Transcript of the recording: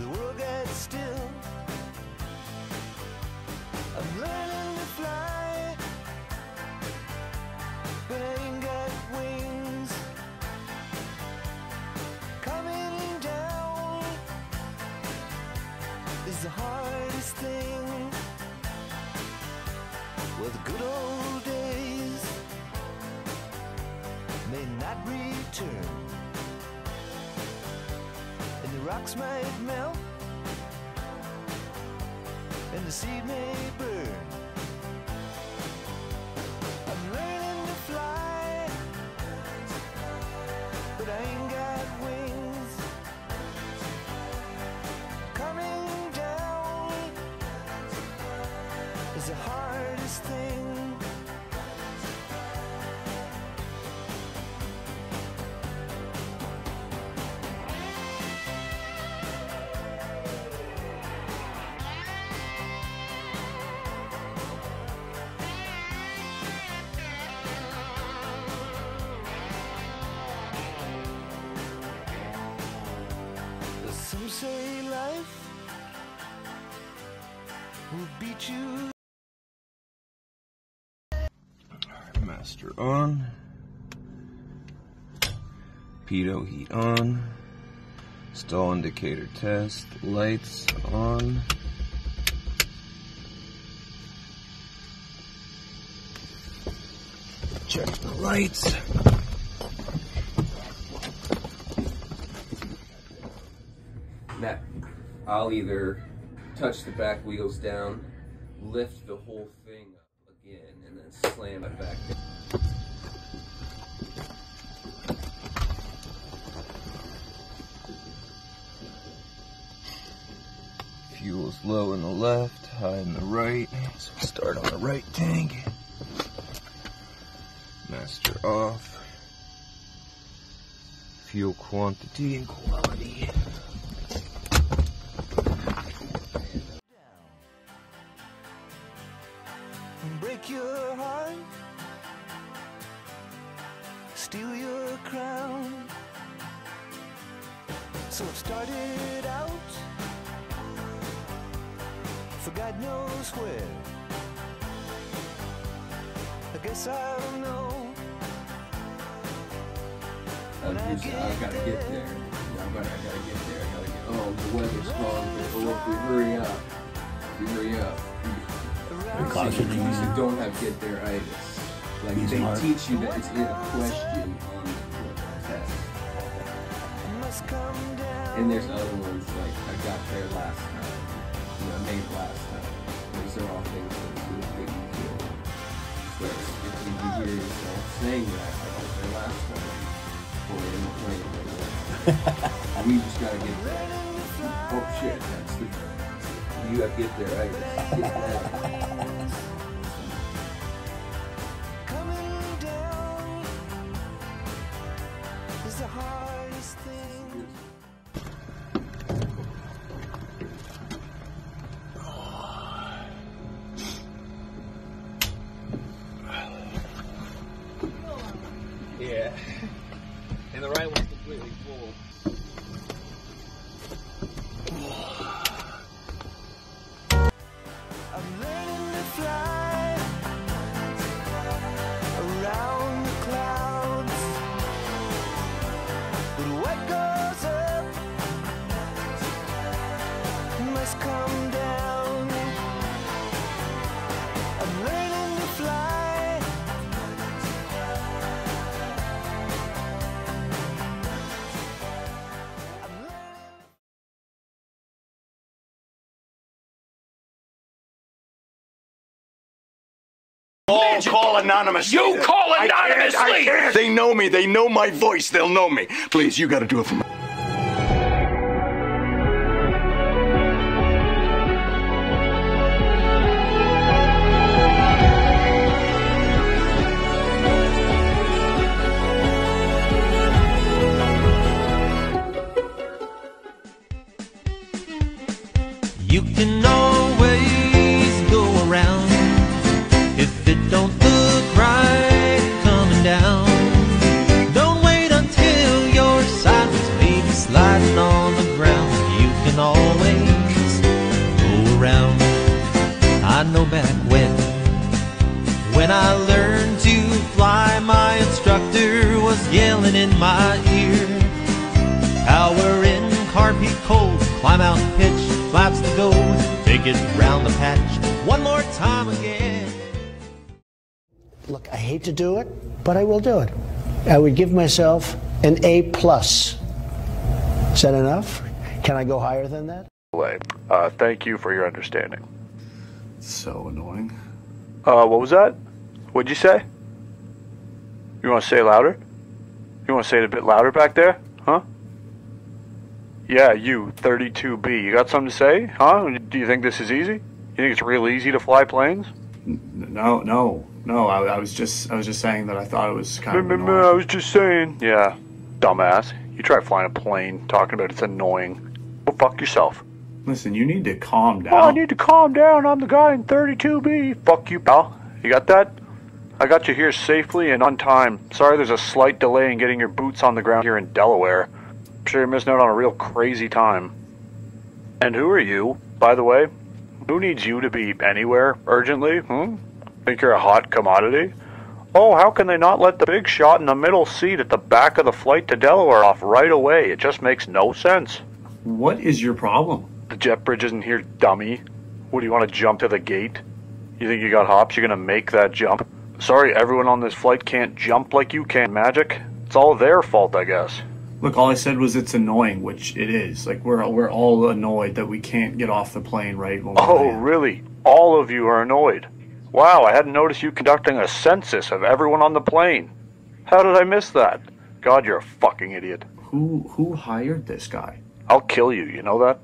The world gets still. I'm learning to fly, but I ain't got wings. Coming down is the hardest thing. Well, the good old days may not return rocks might melt, and the seed may burn. I'm learning to fly, but I ain't got wings. Coming down is the hardest thing. Will beat you. Master on. Pitot heat on. Stall indicator test. Lights on. Check the lights. Now, I'll either touch the back wheels down, lift the whole thing up again, and then slam it back down. Fuel's low in the left, high in the right. So we start on the right tank. Master off. Fuel quantity and quality. Crown. So I've started out for God knows where. I guess I'll know oh, when I just, uh, get I gotta get there. there. Yeah, I gotta, I gotta get there. I gotta get. Oh, the weather's strong. Oh, if we hurry up, we hurry up. Around Cautioning You you. don't have get there itis. Like Be they smart. teach you that it's in a question And there's uh-huh. other ones like I got there last time. You know, I made last time. Those are all things that really big deal. But if you hear yourself saying that, I got there last time, or in the plane, or we just gotta get there. Oh shit, that's the. You have to get there, right? Get that. Coming down is the hardest thing. And the right one's can't call anonymous. You call anonymously. I can't, I can't. They know me. They know my voice. They'll know me. Please, you got to do it for me. You can know my ear. Power in, carpet cold, climb out pitch, flaps to go, take it round the patch, one more time again. Look, I hate to do it, but I will do it. I would give myself an A plus. Is that enough? Can I go higher than that? way. Uh, thank you for your understanding. So annoying. Uh, what was that? What'd you say? You want to say louder? You want to say it a bit louder back there? Huh? Yeah, you, 32B. You got something to say? Huh? Do you think this is easy? You think it's real easy to fly planes? No, no, no. I, I was just, I was just saying that I thought it was kind of Annoying. I was just saying. Yeah, dumbass. You try flying a plane, talking about it's annoying. Go fuck yourself. Listen, you need to calm down. Oh, I need to calm down. I'm the guy in 32B. Fuck you, pal. You got that? I got you here safely and on time. Sorry there's a slight delay in getting your boots on the ground here in Delaware. I'm sure you're missing out on a real crazy time. And who are you, by the way? Who needs you to be anywhere urgently? Hmm? Think you're a hot commodity? Oh, how can they not let the big shot in the middle seat at the back of the flight to Delaware off right away? It just makes no sense. What is your problem? The jet bridge isn't here, dummy. What do you want to jump to the gate? You think you got hops? You're gonna make that jump? Sorry, everyone on this flight can't jump like you can, Magic. It's all their fault, I guess. Look, all I said was it's annoying, which it is. Like we're we're all annoyed that we can't get off the plane right when we Oh, really? All of you are annoyed. Wow, I hadn't noticed you conducting a census of everyone on the plane. How did I miss that? God, you're a fucking idiot. Who who hired this guy? I'll kill you, you know that?